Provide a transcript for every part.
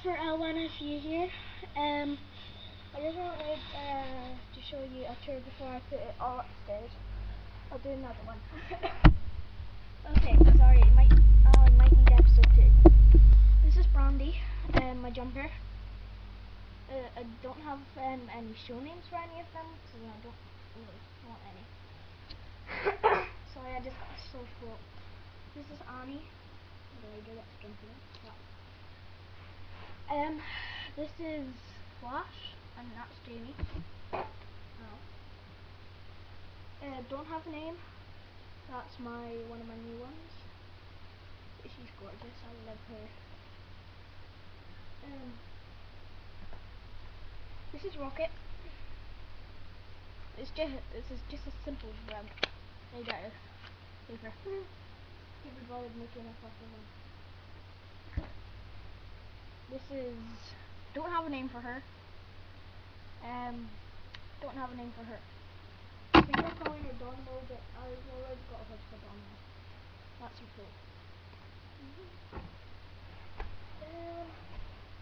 for L1SU here. Um, I just wanted uh, to show you a tour before I put it all upstairs. I'll do another one. okay, sorry, it might, oh, it might need episode 2. This is Brandy, um, my jumper. Uh, I don't have um, any show names for any of them, because I don't really want any. sorry, I just got a sore throat. This is Annie, the lady that's jumping. Um, this is Flash, and that's Jamie. Oh. Uh, don't have a name. That's my one of my new ones. She's gorgeous. I love her. Um, this is Rocket. It's just this is just a simple web. There you go. Paper. Can't be bothered making a fucking one. This is don't have a name for her. Um, don't have a name for her. I think I'm calling her Donmo, but I've already got a hood for Donmo. That's her fault. Um,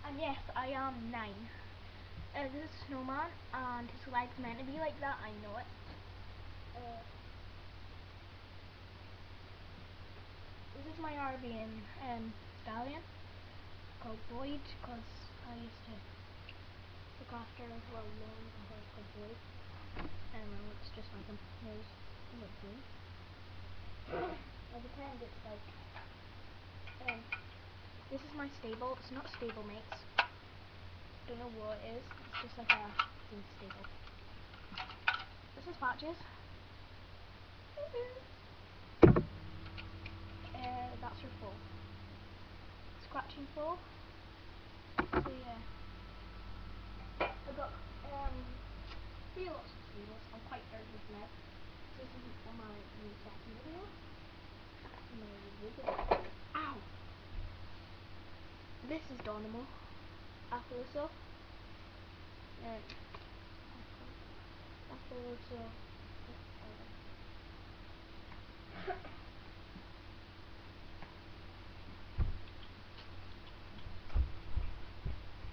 and yes, I am nine. Uh, this is Snowman, and his leg's meant to be like that, I know it. Uh, this is my Arabian um, stallion called Boyd, because I used to look after, well, loan a horse called Boyd. And it looks just like him. Nose, look blue. I pretend it's like, um, this is my stable, it's not stable mates. Don't know what it is, it's just like a stable. This is Patches. Uh, that's her full. Full. So yeah. I got um three lots of. I'm quite with now. This is for my new second video. My video. Ow! This is Donimo. Apollo. And Apollo.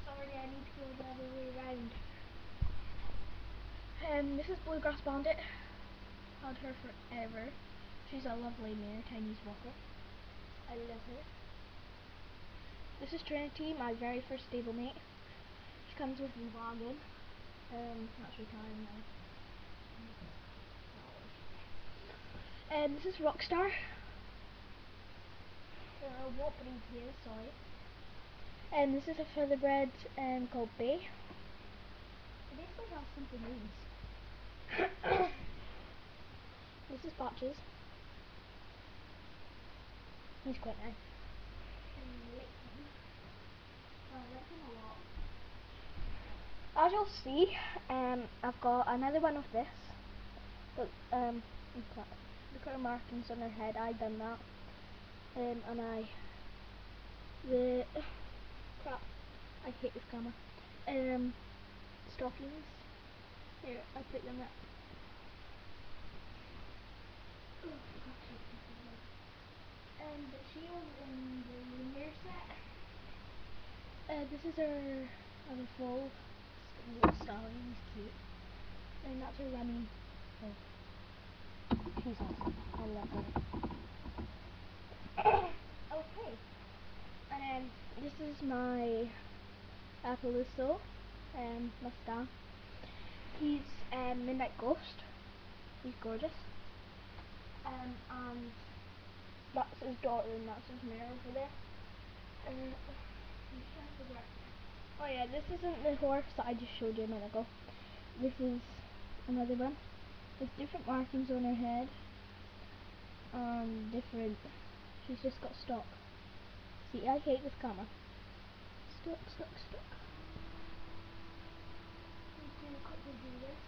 Sorry, I need to go the other way around. Um, this is Bluegrass Bandit. Had her forever. She's a lovely mare, Chinese walker. I love her. This is Trinity, my very first stablemate. She comes with me wagon. Um, that's retiring now. And this is Rockstar. Uh, what breed he is, sorry. And this is a featherbred um, called Bay. They basically have simple names. this is Patches. He's quite nice. As you'll see, um, I've got another one of this. But um, look at the markings on her head. I done that. Um, and I the crap. I hate this camera. Um, stockings. Here, I put them up. And she was in the lunar set. Uh, this is her other foal. Little stallion, he's cute. And that's her running. Oh. She's awesome. I love her. okay. And then this is my Apollo, um, Mustang. He's um, Midnight Ghost. He's gorgeous. Um, and that's his daughter and that's his mare over there. Uh, oh yeah, this isn't the horse that I just showed you a minute ago. This is another one. There's different markings on her head. Um, different. She's just got stock. See, I hate this camera. Stock, stock, stuck.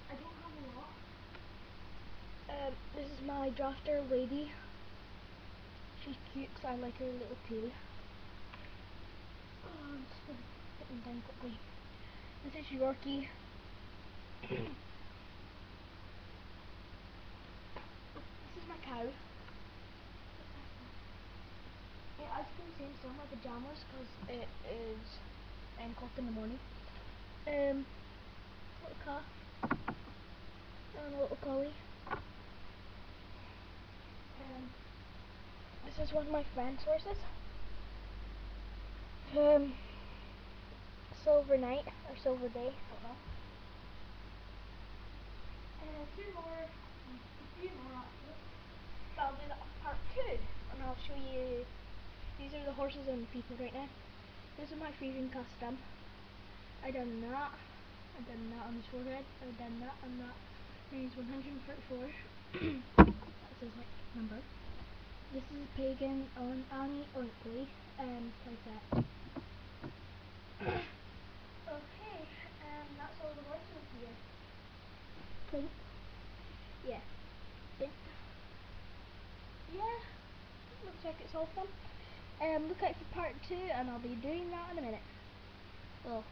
I don't have a lot. Um, is my drafter lady. She's cute because I like her little tail. Oh, I'm just gonna put them down quickly. This is Yorkie. this is my cow. Yeah, as you can see, I'm still in my pajamas because it is o'clock in the morning. Um, little calf and a little collie. Um, this is one of my friend's horses. Um, Silver Night or Silver Day, I don't know. And a few more, a few more. But I'll do that part two, and I'll show you. These are the horses and the people right now. This is my freezing custom. I done that. I done that on his forehead. I done that on that. He's 134. That's his like number. This is Pagan on Annie Oakley and playset. okay, and that's all the voices here. Think. Yeah. Think. Yeah. Looks like it's all fun. Um, look out for part two, and I'll be doing that in a minute. Well,